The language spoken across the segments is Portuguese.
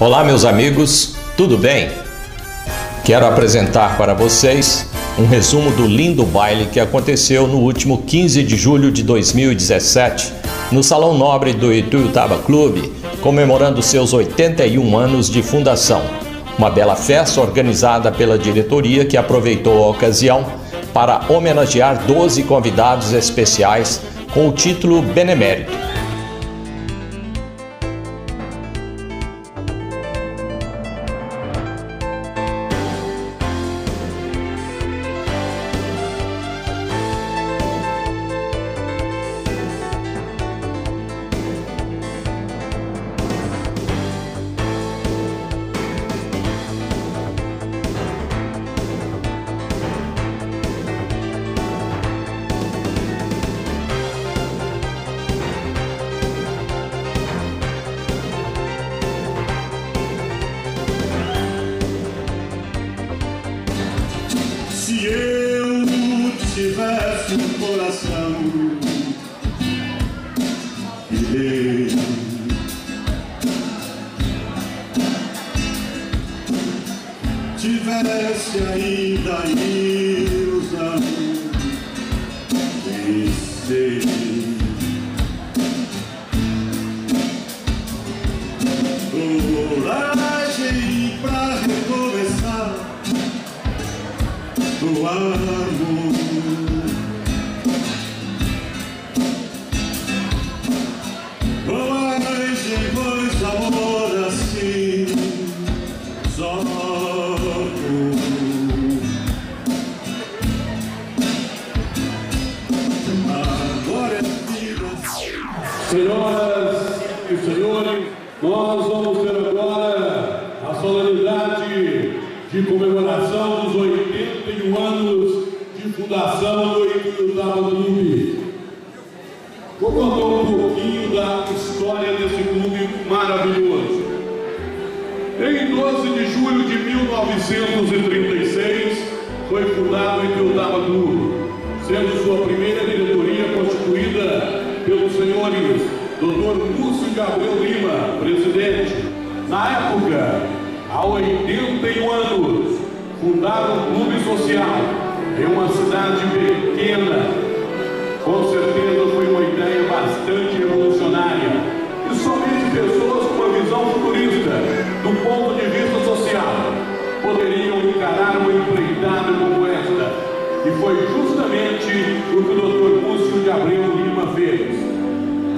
Olá, meus amigos, tudo bem? Quero apresentar para vocês um resumo do lindo baile que aconteceu no último 15 de julho de 2017 no Salão Nobre do Ituiutaba Clube, comemorando seus 81 anos de fundação. Uma bela festa organizada pela diretoria que aproveitou a ocasião para homenagear 12 convidados especiais com o título Benemérito. Tivesse ainda ilusão solenidade de comemoração dos 81 anos de fundação do Ituiutaba Clube. Vou contar um pouquinho da história desse clube maravilhoso. Em 12 de julho de 1936, foi fundado o Ituiutaba Clube, sendo sua primeira diretoria constituída pelos senhores Dr. Lúcio Gabriel Lima, presidente. Na época, há 81 anos, fundaram um clube social em uma cidade pequena. Com certeza foi uma ideia bastante revolucionária e somente pessoas com uma visão futurista do ponto de vista social poderiam encarar uma empreitada como esta. E foi justamente o que o Dr. Lúcio de Abreu Lima fez.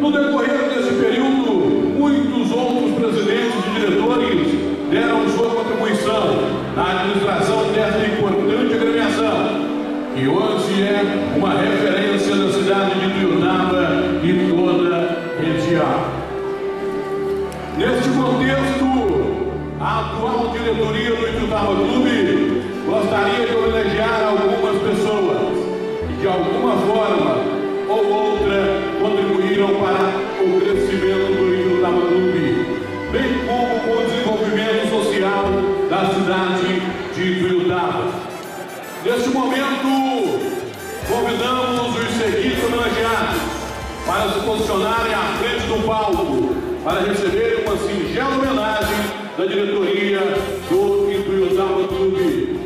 No decorrer desse período, muitos outros presidentes e diretores deram sua contribuição na administração desta importante agremiação, que hoje é uma referência na cidade de Tuiutaba e toda a região. Neste contexto, a atual diretoria do Ituiutaba Clube gostaria de homenagear algumas pessoas que, de alguma forma ou outra, contribuíram para o crescimento do Ituiutaba Clube, da cidade de Ituiutaba. Neste momento, convidamos os seguintes homenageados para se posicionarem à frente do palco para receber uma singela homenagem da diretoria do Ituiutaba Clube.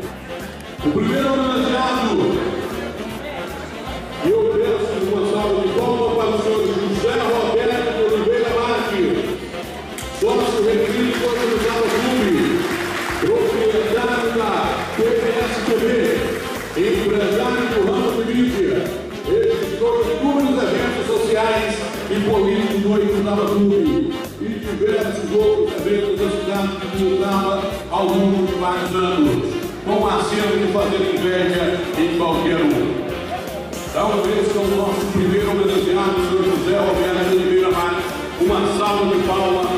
O primeiro homenageado, eu peço uma salva de palmas para o senhor PSTV, empresário do ramo de mídia, editor de inúmeros eventos sociais e políticos do Ituiutaba Clube e diversos outros eventos da cidade de ao longo de vários anos, com acento de fazer inveja em qualquer um. Esse é o nosso primeiro homenageado, o senhor José Roberto Oliveira Marques. Uma salva de palmas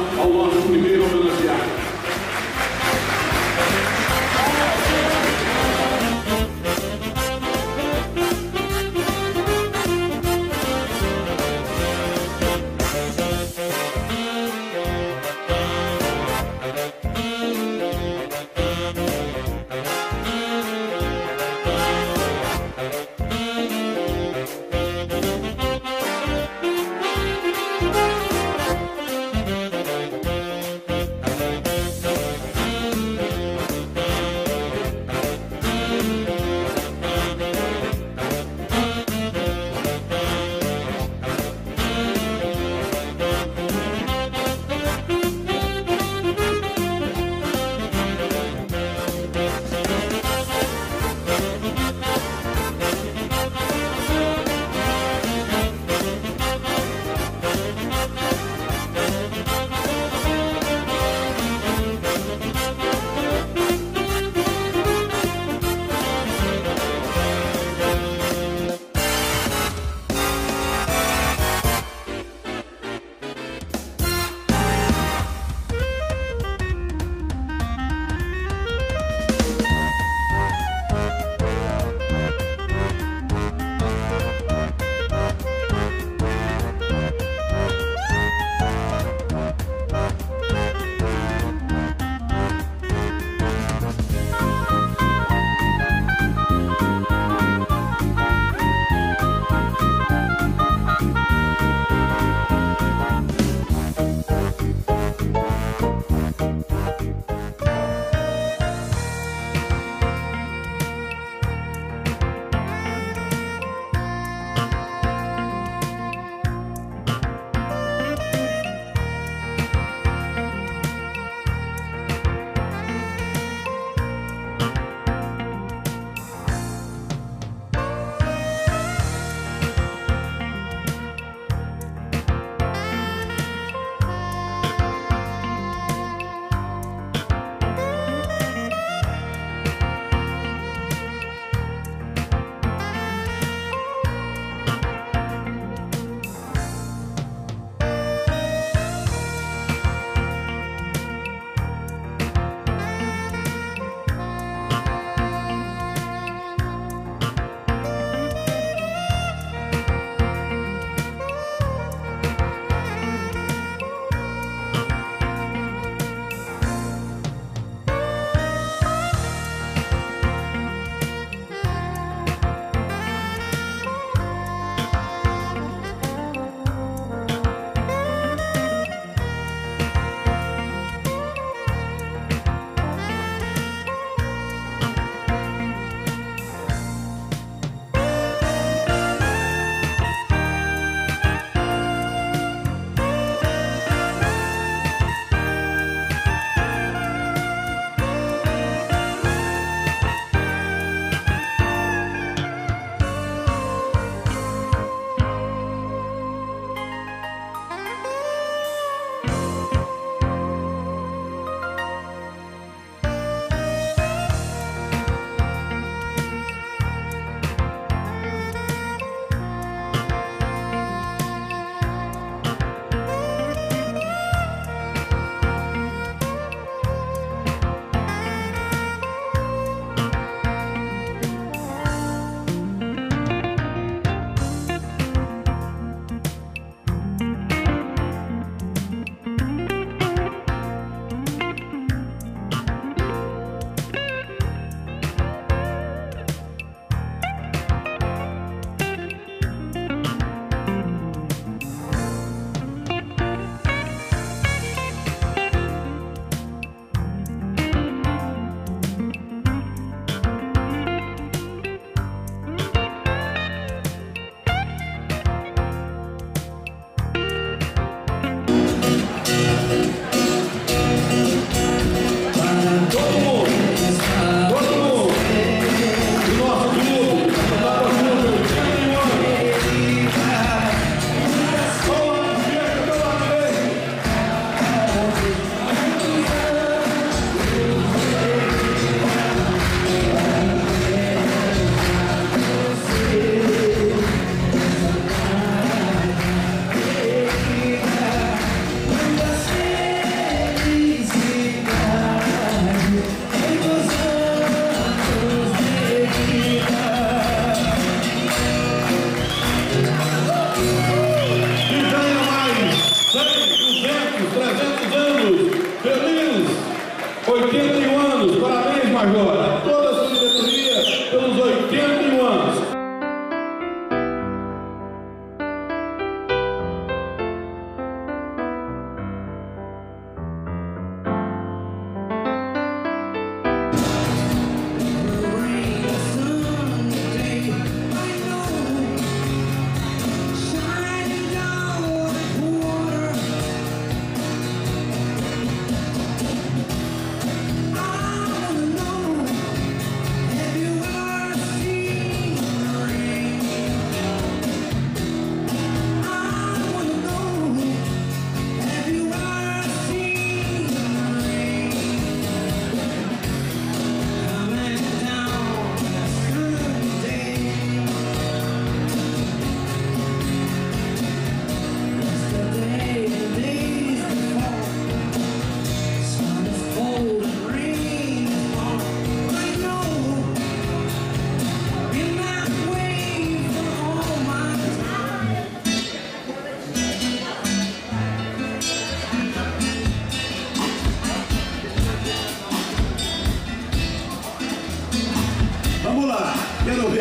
We'll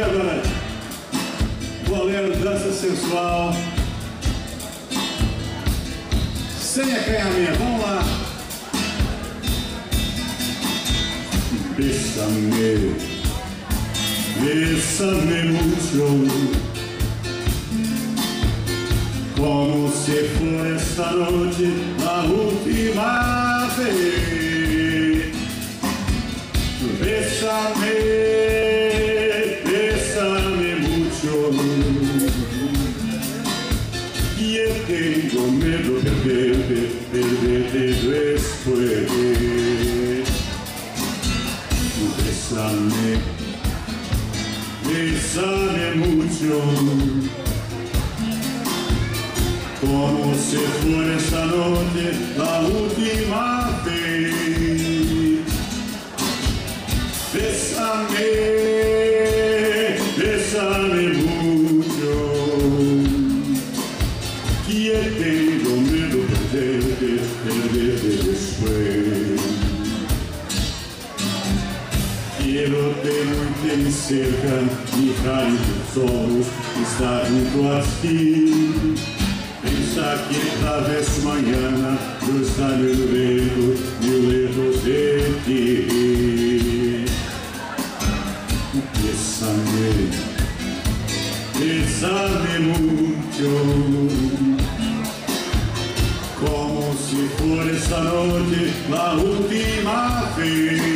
agora. Bolero, dança sensual. Sem acanhamento, vamos lá. Bésame, bésame mucho. Como se for esta noite a última después. Bésame, bésame mucho. Como se for esta noite a última vez. Bésame perderte después. Quiero muy cerca, mirar en tus ojos, estar junto a ti. Pensa que talvez mañana eu estaré lejos, muy lejos de ti. Bésame, bésame mucho, esta noche la última vez.